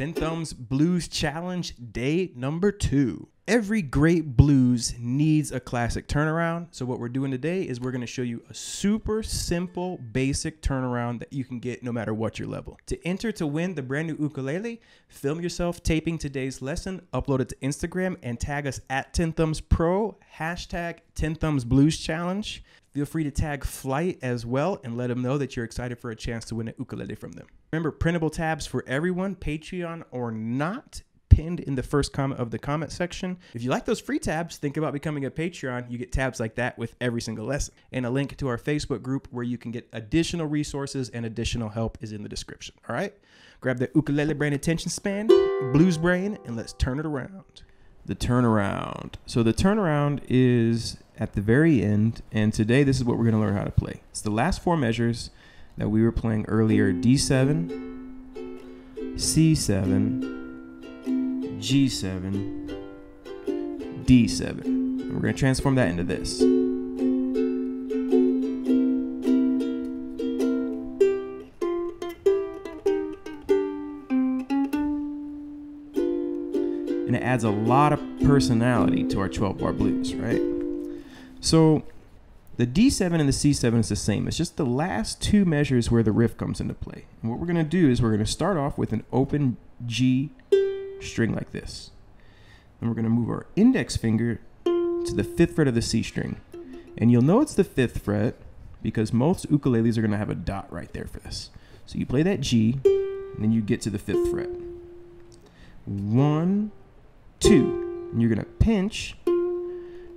10 Thumbs Blues Challenge Day number two. Every great blues needs a classic turnaround. So, what we're doing today is we're going to show you a super simple, basic turnaround that you can get no matter what your level. To enter to win the brand new ukulele, film yourself taping today's lesson, upload it to Instagram, and tag us at 10 Thumbs Pro, hashtag 10 Thumbs Blues Challenge. Feel free to tag Flight as well and let them know that you're excited for a chance to win an ukulele from them. Remember, printable tabs for everyone, Patreon or not, pinned in the first comment of the comment section. If you like those free tabs, think about becoming a Patreon. You get tabs like that with every single lesson. And a link to our Facebook group where you can get additional resources and additional help is in the description. All right? Grab the ukulele brain attention span, blues brain, and let's turn it around. The turnaround. So the turnaround is at the very end, and today this is what we're going to learn how to play. It's the last four measures that we were playing earlier D7, C7, G7, D7. And we're going to transform that into this. And it adds a lot of personality to our 12 bar blues, right? So the D7 and the C7 is the same. It's just the last two measures where the riff comes into play. And what we're going to do is we're going to start off with an open G string like this. And we're going to move our index finger to the fifth fret of the C string. And you'll know it's the fifth fret because most ukuleles are going to have a dot right there for this. So you play that G, and then you get to the fifth fret. One, two. And you're going to pinch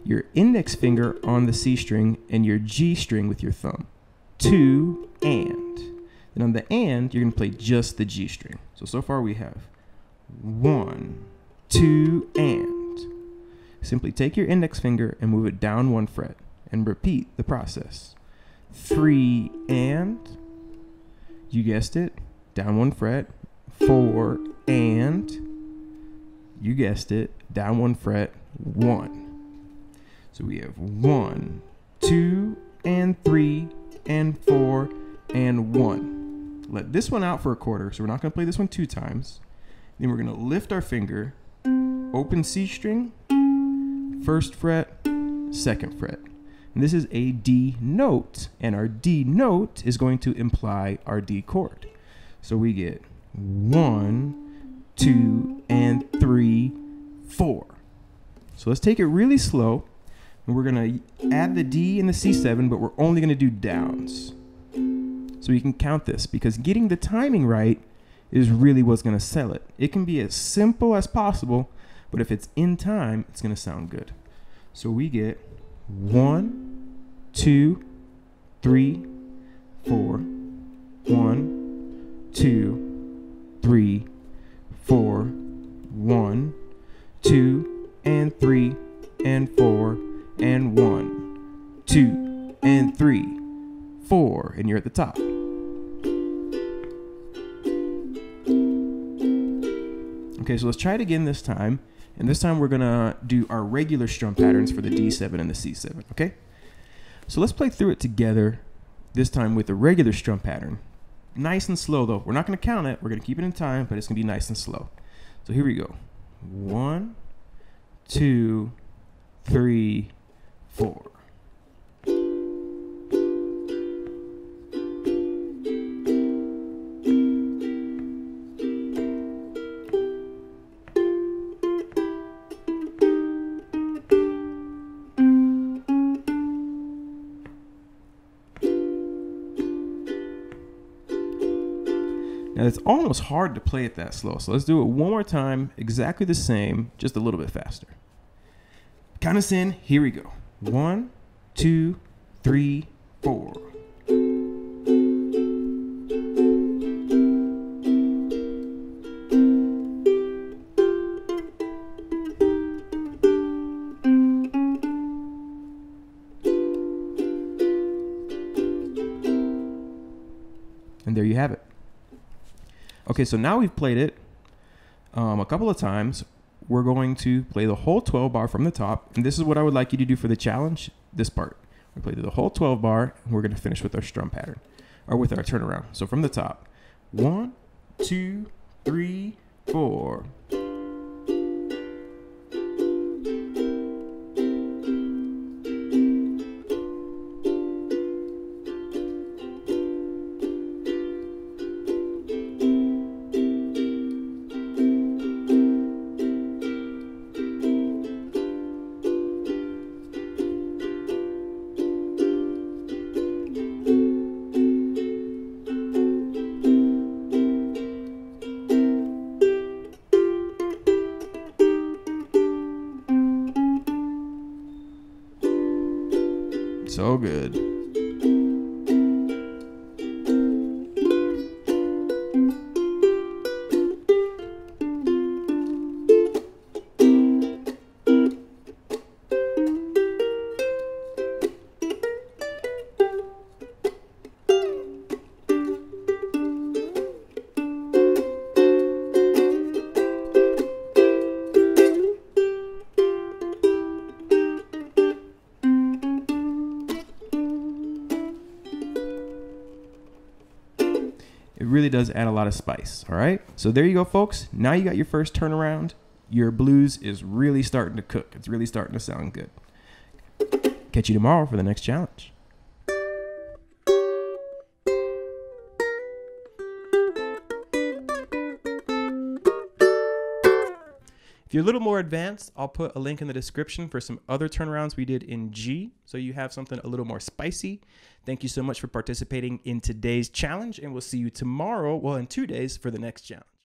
your index finger on the C string and your G string with your thumb. Two, and. Then on the and, you're going to play just the G string. So, so far we have one, two, and. Simply take your index finger and move it down one fret and repeat the process. Three, and. You guessed it, down one fret. Four, and. You guessed it, down one fret. One. So we have one, two, and three, and four, and one. Let this one out for a quarter, so we're not going to play this one two times. Then we're to lift our finger, open C string, first fret, second fret. And this is a D note, and our D note is going to imply our D chord. So we get one, two, and three, four. So let's take it really slow. And we're to add the D and the C7, but we're only to do downs. So you can count this because getting the timing right is really what's going to sell it. It can be as simple as possible, but if it's in time, it's going to sound good. So we get one, two, three, four, one, two, three, four, one, two, and three, and four, and one, two, and three, four, and you're at the top. Okay, so let's try it again this time. And this time we're gonna do our regular strum patterns for the D7 and the C7, okay? So let's play through it together, this time with the regular strum pattern. Nice and slow though. We're not gonna count it, we're gonna keep it in time, but it's gonna be nice and slow. So here we go. One, two, three, four. Now it's almost hard to play it that slow. So let's do it one more time, exactly the same, just a little bit faster. Count us in. Here we go. One, two, three, four. And there you have it. Okay, so now we've played it um, a couple of times. We're going to play the whole 12 bar from the top. And this is what I would like you to do for the challenge this part. We play the whole 12 bar, and we're going to finish with our strum pattern or with our turnaround. So from the top one, two, three, four. Good. Really does add a lot of spice. All right. So there you go, folks. Now you got your first turnaround. Your blues is really starting to cook. It's really starting to sound good. Catch you tomorrow for the next challenge. If you're a little more advanced, I'll put a link in the description for some other turnarounds we did in G, so you have something a little more spicy. Thank you so much for participating in today's challenge, and we'll see you tomorrow, well, in two days, for the next challenge.